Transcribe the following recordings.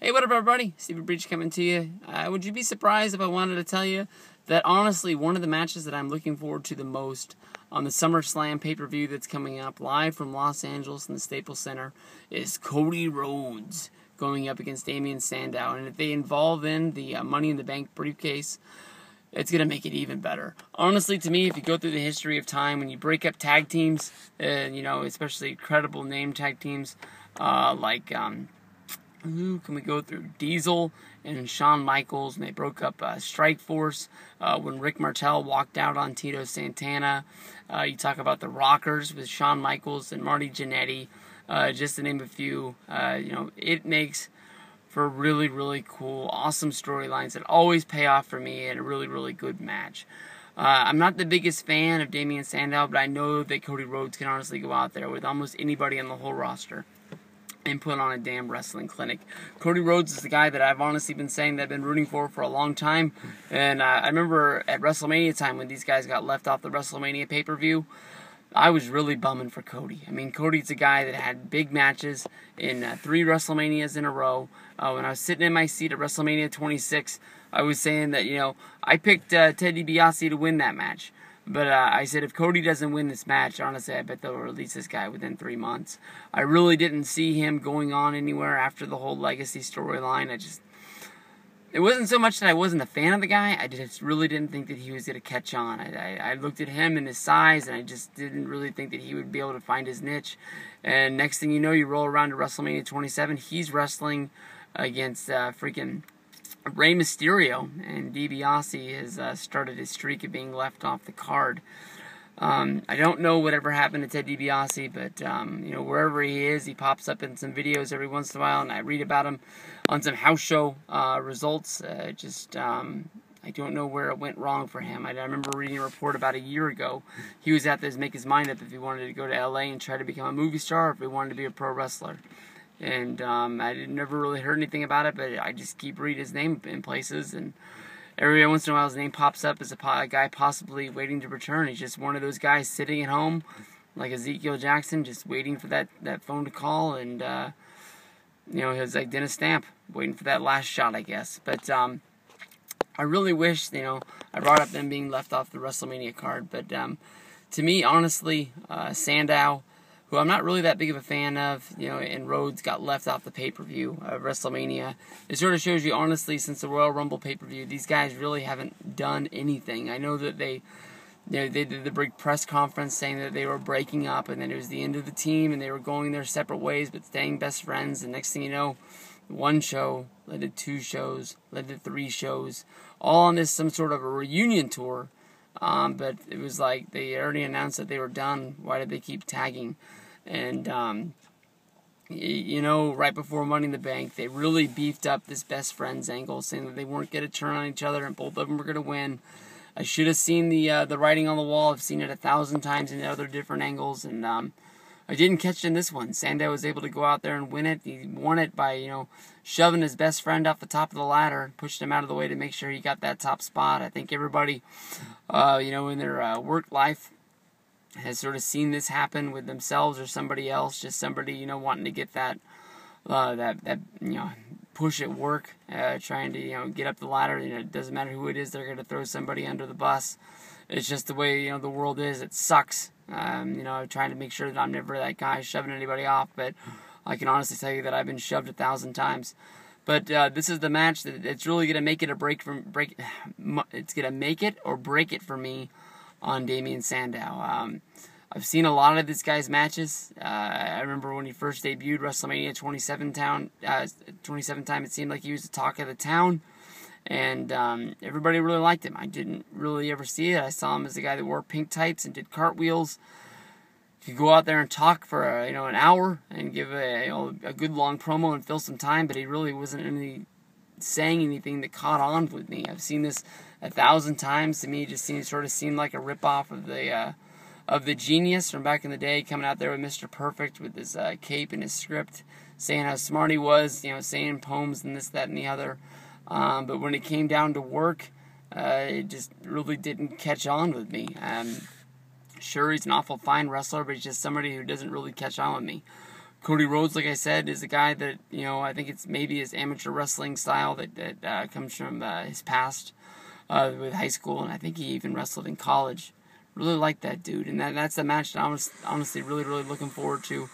Hey, what up, everybody? Stephen Breech coming to you. Uh, would you be surprised if I wanted to tell you that honestly, one of the matches that I'm looking forward to the most on the SummerSlam pay per view that's coming up live from Los Angeles in the Staples Center is Cody Rhodes going up against Damien Sandow. And if they involve in the uh, Money in the Bank briefcase, it's going to make it even better. Honestly, to me, if you go through the history of time, when you break up tag teams, and you know, especially credible name tag teams uh, like. Um, can we go through? Diesel and Shawn Michaels, and they broke up uh, Strike Force uh, when Rick Martel walked out on Tito Santana. Uh, you talk about the Rockers with Shawn Michaels and Marty Jannetty, uh, just to name a few. Uh, you know, it makes for really, really cool, awesome storylines that always pay off for me and a really, really good match. Uh, I'm not the biggest fan of Damien Sandow, but I know that Cody Rhodes can honestly go out there with almost anybody on the whole roster and put on a damn wrestling clinic. Cody Rhodes is the guy that I've honestly been saying that I've been rooting for for a long time. And uh, I remember at WrestleMania time when these guys got left off the WrestleMania pay per view. I was really bumming for Cody. I mean, Cody's a guy that had big matches in uh, three WrestleManias in a row. Uh, when I was sitting in my seat at WrestleMania 26, I was saying that, you know, I picked uh, Ted DiBiase to win that match. But uh, I said if Cody doesn't win this match, honestly, I bet they'll release this guy within three months. I really didn't see him going on anywhere after the whole legacy storyline. I just. It wasn't so much that I wasn't a fan of the guy. I just really didn't think that he was going to catch on. I, I, I looked at him and his size, and I just didn't really think that he would be able to find his niche. And next thing you know, you roll around to WrestleMania 27. He's wrestling against uh, freaking Rey Mysterio and DiBiase has uh, started his streak of being left off the card. Um, I don't know whatever happened to Ted DiBiase, but um, you know wherever he is, he pops up in some videos every once in a while, and I read about him on some house show uh, results. Uh, just um, I don't know where it went wrong for him. I, I, remember reading a report about a year ago. He was at this make his mind up if he wanted to go to LA and try to become a movie star, or if he wanted to be a pro wrestler and um, I never really heard anything about it, but I just keep reading his name in places, and every once in a while his name pops up as a, po- a guy possibly waiting to return. He's just one of those guys sitting at home, like Ezekiel Jackson, just waiting for that, that phone to call, and uh, you know, he's like Dennis Stamp, waiting for that last shot, I guess. But um, I really wish, you know, I brought up them being left off the WrestleMania card, but um, to me, honestly, uh, Sandow who I'm not really that big of a fan of, you know, and Rhodes got left off the pay per view of WrestleMania. It sort of shows you, honestly, since the Royal Rumble pay per view, these guys really haven't done anything. I know that they. You know, they did the big press conference saying that they were breaking up and then it was the end of the team and they were going their separate ways but staying best friends. And next thing you know, one show led to two shows, led to three shows, all on this some sort of a reunion tour um, but it was like they already announced that they were done. Why did they keep tagging? And um, you know, right before Money in the Bank, they really beefed up this best friends angle, saying that they weren't going to turn on each other and both of them were going to win. I should have seen the uh, the writing on the wall. I've seen it a thousand times in other different angles, and um, I didn't catch in this one. Sandow was able to go out there and win it. He won it by, you know, shoving his best friend off the top of the ladder, pushed him out of the way to make sure he got that top spot. I think everybody, uh, you know, in their uh, work life has sort of seen this happen with themselves or somebody else, just somebody, you know, wanting to get that, uh, that, that, you know, push at work, uh, trying to, you know, get up the ladder. You know, it doesn't matter who it is, they're going to throw somebody under the bus. It's just the way, you know, the world is. It sucks um, you know, trying to make sure that I'm never that guy shoving anybody off, but I can honestly tell you that I've been shoved a thousand times. But uh, this is the match that it's really gonna make it a break from break. It's gonna make it or break it for me on Damien Sandow. Um, I've seen a lot of this guy's matches. Uh, I remember when he first debuted WrestleMania 27 town, uh, 27 time. It seemed like he was the talk of the town and um, everybody really liked him. I didn't really ever see it. I saw him as a guy that wore pink tights and did cartwheels. Could go out there and talk for a, you know an hour and give a you know, a good long promo and fill some time, but he really wasn't any saying anything that caught on with me. I've seen this a thousand times. To me, it just seems sort of seemed like a ripoff of the uh, of the genius from back in the day, coming out there with Mr. Perfect with his uh, cape and his script, saying how smart he was, you know, saying poems and this, that, and the other. Um, but when it came down to work, uh, it just really didn't catch on with me. Um, sure, he's an awful fine wrestler, but he's just somebody who doesn't really catch on with me. Cody Rhodes, like I said, is a guy that you know I think it's maybe his amateur wrestling style that that uh, comes from uh, his past uh, with high school, and I think he even wrestled in college. Really like that dude, and that that's the match that I'm honestly really really looking forward to.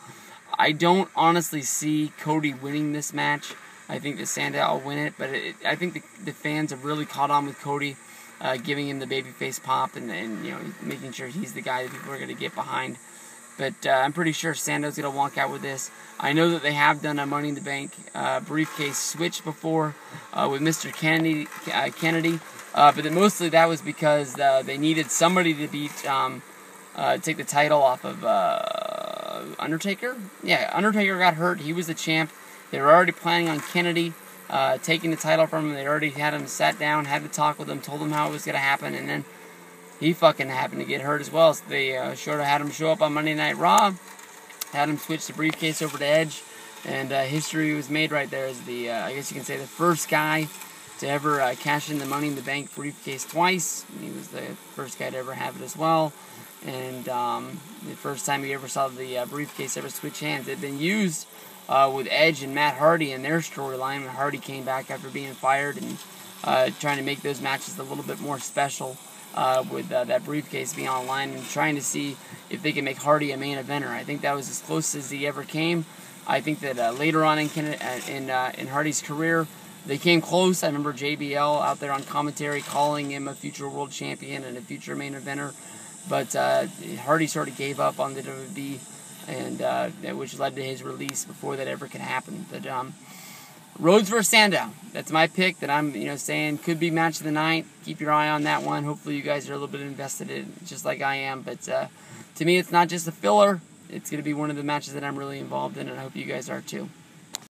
I don't honestly see Cody winning this match. I think that Sandow will win it, but it, I think the, the fans have really caught on with Cody, uh, giving him the babyface pop and, and you know making sure he's the guy that people are going to get behind. But uh, I'm pretty sure Sandow's going to walk out with this. I know that they have done a Money in the Bank uh, briefcase switch before uh, with Mr. Kennedy, uh, Kennedy uh, but mostly that was because they needed somebody to beat, um, take the title off of Undertaker. Yeah, Undertaker got hurt. He was the champ. They were already planning on Kennedy taking the title from him. They already had him sat down, had to talk with him, told him how it was going to happen, and then he fucking happened to get hurt as well. So they uh, of had him show up on Monday Night Raw, had him switch the briefcase over to Edge, and uh, history was made right there as the, uh, I guess you can say, the first guy to ever uh, cash in the Money in the Bank briefcase twice. He was the first guy to ever have it as well. And um, the first time you ever saw the uh, briefcase ever switch hands, it had been used uh, with Edge and Matt Hardy in their storyline when Hardy came back after being fired and trying to make those matches a little bit more special uh, with uh, that briefcase being online and trying to see if they can make Hardy a main eventer. I think that was as close as he ever came. I think that uh, later on in uh, in uh, in Hardy's career, they came close. I remember JBL out there on commentary calling him a future world champion and a future main eventer, but uh, Hardy sort of gave up on the WWE, and which led to his release before that ever could happen. But um, Rhodes versus Sandow. That's my pick that I'm, you know, saying could be match of the night. Keep your eye on that one. Hopefully, you guys are a little bit invested in it, just like I am. But uh, to me, it's not just a filler. It's going to be one of the matches that I'm really involved in, and I hope you guys are too.